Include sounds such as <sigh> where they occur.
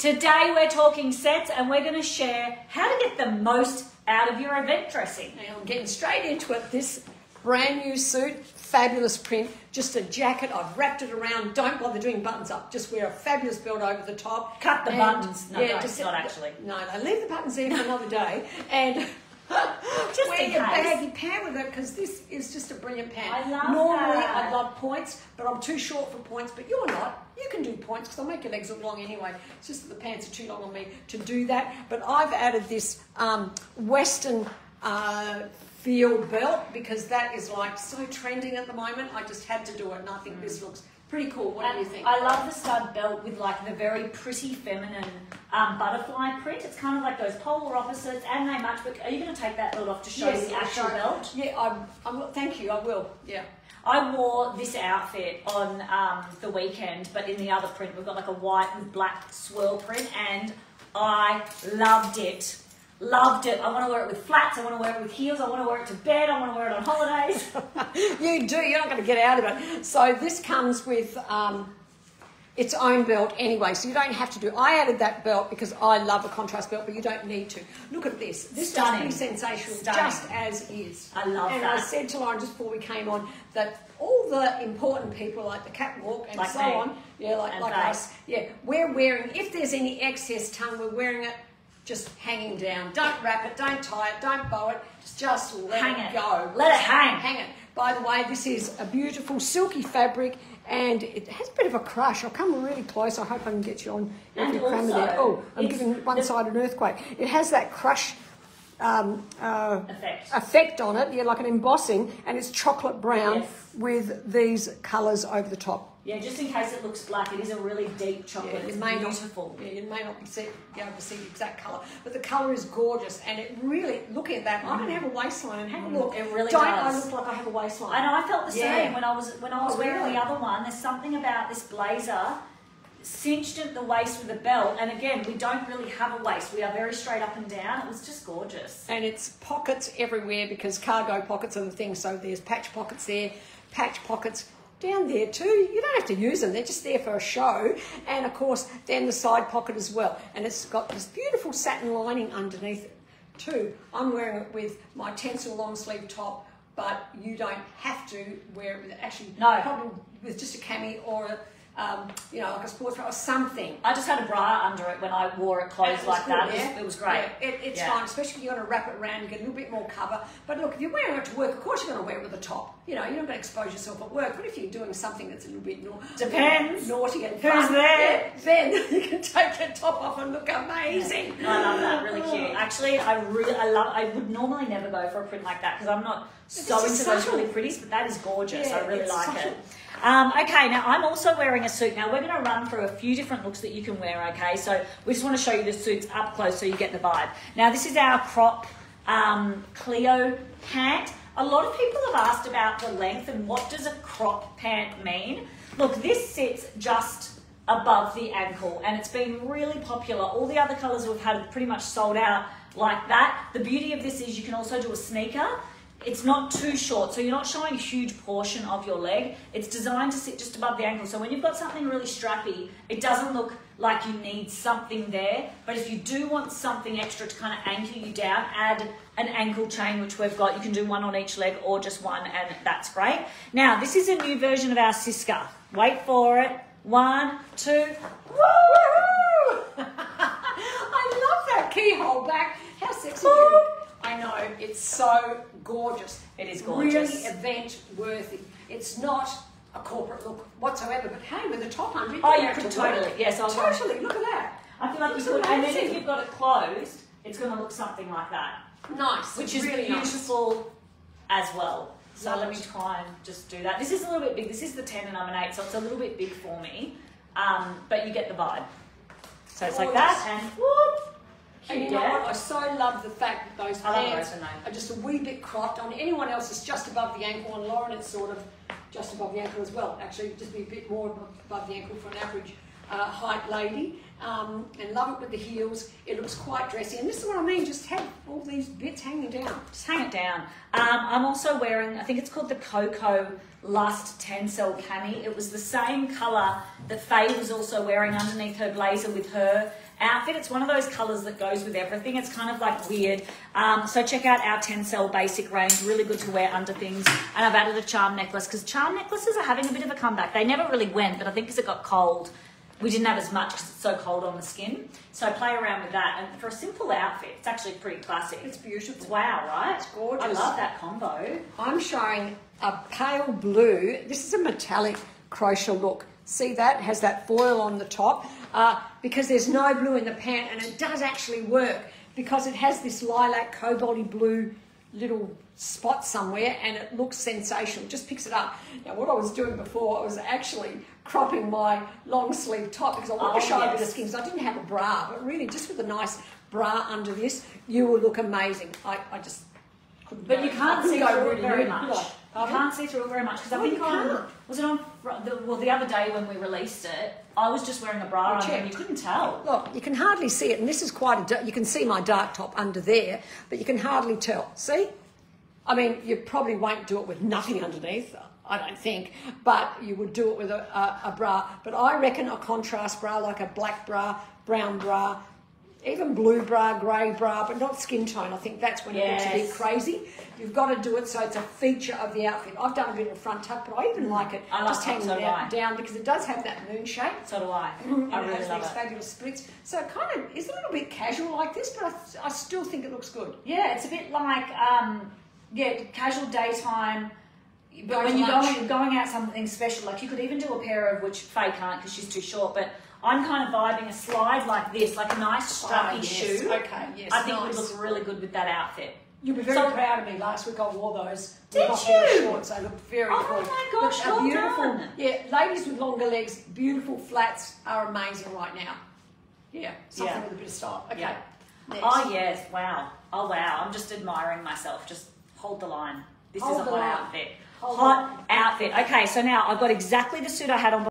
Today we're talking sets and we're going to share how to get the most out of your event dressing. Now I'm getting straight into it. This brand new suit, fabulous print, just a jacket. I've wrapped it around. Don't bother doing buttons up. Just wear a fabulous belt over the top. Cut the And, buttons. No, no, just not actually. No, no, leave the buttons there for another day. And <laughs> Just wear your case. baggy pant with it because this is just a brilliant pant. I love Normally, that. I love points, but I'm too short for points. But you're not. You can do points because I'll make your legs look long anyway. It's just that the pants are too long on me to do that. But I've added this um, Western uh, field belt because that is like so trending at the moment. I just had to do it, and I think this looks pretty cool. What do you think? I love the stud belt with like the very pretty feminine um, butterfly print. It's kind of like those polar opposites and they match. But are you going to take that belt off to show Yes, the actual sorry. belt? Yeah, I'm, I'm, thank you. I will. Yeah. I wore this outfit on um, the weekend, but in the other print, we've got like a white with black swirl print, and I loved it. Loved it. I want to wear it with flats. I want to wear it with heels. I want to wear it to bed. I want to wear it on holidays. <laughs> You do. You're not going to get out of it. So this comes with um, its own belt anyway. So you don't have to do. I added that belt because I love a contrast belt, but you don't need to. Look at this. This Stunning. is sensational, Stunning. just as is. I love it. and that. I said to Lauren just before we came on that all the important people, like the catwalk and Like so me. on, yeah, like And like us, yeah, we're wearing. If there's any excess tongue, we're wearing it. Just hanging down. Don't wrap it. Don't tie it. Don't bow it. Just let Hang it it. go. Let it hang. Hang it. By the way, this is a beautiful silky fabric and it has a bit of a crush. I'll come really close. I hope I can get you on every And crammer also, there. Oh, I'm giving one side an earthquake. It has that crush um, uh, Effect. effect on it, yeah, like an embossing, and it's chocolate brown Yes. with these colours over the top. Yeah, just in case it looks black, it is a really deep Yeah, chocolate. you it's may beautiful. not, yeah, you may not be, see, be able to see the exact colour, but the colour is gorgeous, and it really look at that. I don't have a waistline, and have a look. Mm. It really don't does. I look like I have a waistline? And I felt the Yeah. same when I was when I was Oh, wearing really? the other one. There's something about this blazer cinched at the waist with a belt, and again, we don't really have a waist. We are very straight up and down. It was just gorgeous. And it's pockets everywhere because cargo pockets are the thing. So there's patch pockets there, patch pockets down there too. You don't have to use them, they're just there for a show. And of course, then the side pocket as well. And it's got this beautiful satin lining underneath it too. I'm wearing it with my Tencel long sleeve top. But you don't have to wear it with actually No. probably with just a cami or a um, you know like a sports bra or something. I just had a bra under it when I wore it closed it like good, that. It, yeah? was, it was great. Yeah, it, it's Yeah. fine, especially if you're going to wrap it around and get a little bit more cover. But look, if you're wearing it to work, of course you're going to wear it with a top. You know, you're not going to expose yourself at work. But if you're doing something that's a little bit nau- Depends. naughty and Who's fun, there? yeah, then <laughs> you can take your top off and look amazing. I love that. Really cute. Actually, I really, I love. I would normally never go for a print like that because I'm not so It's into those really pretties. But that is gorgeous. Yeah, I really like subtle. it. Um, okay, now I'm also wearing a suit. Now we're going to run through a few different looks that you can wear. Okay, so we just want to show you the suits up close so you get the vibe. Now this is our crop um, Clio pant. A lot of people have asked about the length and what does a crop pant mean. Look, this sits just above the ankle and it's been really popular. All the other colours we've had have pretty much sold out like that. The beauty of this is you can also do a sneaker. It's not too short, so you're not showing a huge portion of your leg. It's designed to sit just above the ankle. So when you've got something really strappy, it doesn't look like you need something there. But if you do want something extra to kind of anchor you down, add an ankle chain, which we've got. You can do one on each leg or just one, and that's great. Now, this is a new version of our Siska. Wait for it. One, two, Woo! <laughs> I love that keyhole back. How sexy it? I know, it's so gorgeous. It is gorgeous. Really event worthy. It's not a corporate look whatsoever, but hey, with a top it, Oh, you you could to totally- work. yes, I'll- totally. Look at that. I feel like you could, and then if you've got it closed, it's going to look something like that. Nice, which is really nice. beautiful as well. So Love let me it. try and just do that. This is a little bit big. This is the 10 and I'm an 8, so it's a little bit big for me. Um, but you get the vibe. So it's like that, and whoop! And you know yeah? what? I so love the fact that those pants those, I know. are just a wee bit cropped. On anyone else, it's just above the ankle. On Lauren, it's sort of just above the ankle as well. Actually, just be a bit more above- above the ankle for an average uh, height lady. Um, and love it with the heels. It looks quite dressy. And this is what I mean. Just have all these bits hanging down. Just hang it down. Um, I'm also wearing, I think it's called the Coco Lust Tencel Cami. It was the same colour that Faye was also wearing underneath her blazer with her outfit. It's one of those colors that goes with everything. It's kind of like weird. Um, so check out our Tencel basic range. Really good to wear under things. And I've added a charm necklace because charm necklaces are having a bit of a comeback. They never really went, but I think because it got cold, we didn't have as much because it's so cold on the skin. So play around with that. And for a simple outfit, it's actually pretty classic. It's beautiful. Wow, right? It's gorgeous. I love that combo. I'm showing a pale blue. This is a metallic crochet look. See that? Has that foil on the top uh, because there's no blue in the pant and it does actually work because it has this lilac cobalty blue little spot somewhere and it looks sensational. Just picks it up. Now what I was doing before, I was actually cropping my long sleeve top because I wanted Oh, to show a bit of yes. skin 'cause I didn't have a bra, but really just with a nice bra under this, you will look amazing. I, I just couldn't But go- you can't see go it really very nude, much. I? Can't see through it very much because I think on was it on the, well the other day when we released it, I was just wearing a bra You on and you couldn't tell. Look, you can hardly see it, and this is quite a. You can see my dark top under there, but you can hardly tell. See? I mean, you probably won't do it with nothing underneath. I don't think, but you would do it with a, a, a bra. But I reckon a contrast bra, like a black bra, brown bra, even blue bra, grey bra, but not skin tone. I think that's when it looks a bit Yes. crazy. You've got to do it so it's a feature of the outfit. I've done a bit of front tuck, but I even like it I like just hanging so do down, I. down because it does have that moon shape. So do I. And I really love these it. fabulous splits. So it kind of is a little bit casual like this, but I, I still think it looks good. Yeah, it's a bit like um, yeah, casual daytime. But when you're lunch. going, going out something special, like you could even do a pair of which Faye can't because she's too short. But I'm kind of vibing a slide like this, like a nice ah, strappy Oh, yes. shoe. Okay, yes, I think nice. would look really good with that outfit. You'll be very So- proud of me. Last week I wore those. Did with my you? Shorts. They look very Oh cool. my gosh, Look, a well beautiful. done. Yeah, ladies with longer legs, beautiful flats are amazing right now. Yeah, something Yeah. with a bit of style. Okay. Yeah. Next. Oh yes, wow. Oh wow. I'm just admiring myself. Just hold the line. This Hold is a hot line. outfit. Hold hot outfit. Okay, so now I've got exactly the suit I had on